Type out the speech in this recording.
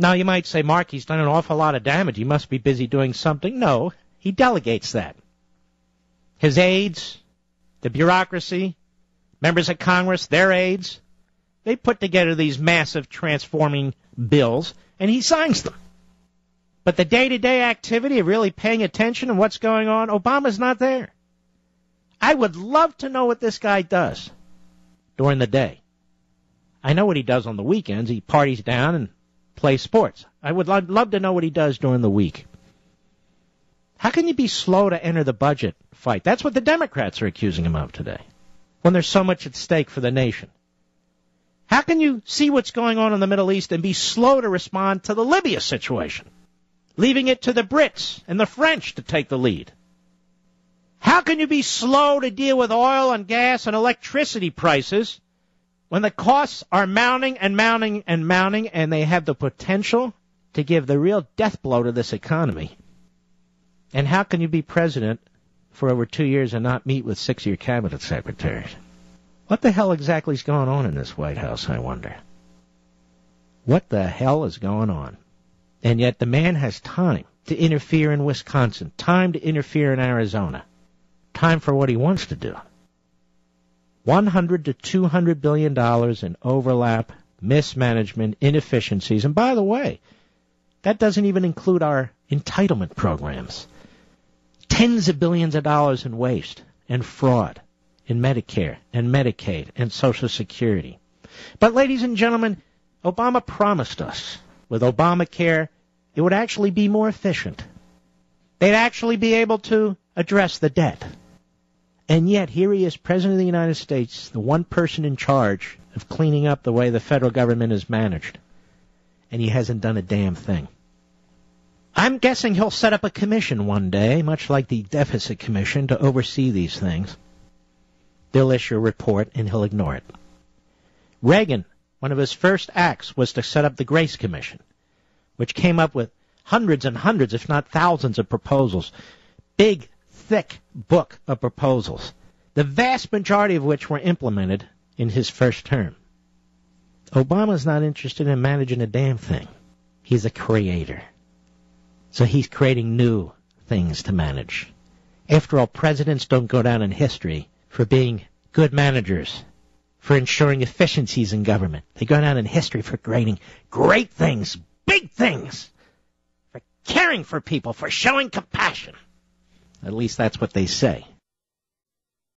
Now you might say, Mark, he's done an awful lot of damage. He must be busy doing something. No, he delegates that. His aides, the bureaucracy, members of Congress, their aides, they put together these massive transforming bills, and he signs them. But the day-to-day activity of really paying attention and what's going on, Obama's not there. I would love to know what this guy does during the day. I know what he does on the weekends. He parties down and plays sports. I would love, love to know what he does during the week. How can you be slow to enter the budget fight? That's what the Democrats are accusing him of today, when there's so much at stake for the nation. How can you see what's going on in the Middle East and be slow to respond to the Libya situation, leaving it to the Brits and the French to take the lead? How can you be slow to deal with oil and gas and electricity prices when the costs are mounting and mounting and mounting and they have the potential to give the real death blow to this economy? And how can you be president for over two years and not meet with six of your cabinet secretaries? What the hell exactly is going on in this White House, I wonder? What the hell is going on? And yet the man has time to interfere in Wisconsin, time to interfere in Arizona, time for what he wants to do. 100 to 200 billion dollars in overlap, mismanagement, inefficiencies. And by the way, that doesn't even include our entitlement programs. Tens of billions of dollars in waste and fraud in Medicare and Medicaid and Social Security. But ladies and gentlemen, Obama promised us with Obamacare it would actually be more efficient. They'd actually be able to address the debt. And yet, here he is, President of the United States, the one person in charge of cleaning up the way the federal government is managed. And he hasn't done a damn thing. I'm guessing he'll set up a commission one day, much like the Deficit Commission, to oversee these things. They'll issue a report and he'll ignore it. Reagan, one of his first acts was to set up the Grace Commission, which came up with hundreds and hundreds, if not thousands, of proposals. Big, thick book of proposals, the vast majority of which were implemented in his first term. Obama's not interested in managing a damn thing. He's a creator. So he's creating new things to manage. After all, presidents don't go down in history for being good managers, for ensuring efficiencies in government. They go down in history for creating great things, big things, for caring for people, for showing compassion. At least that's what they say.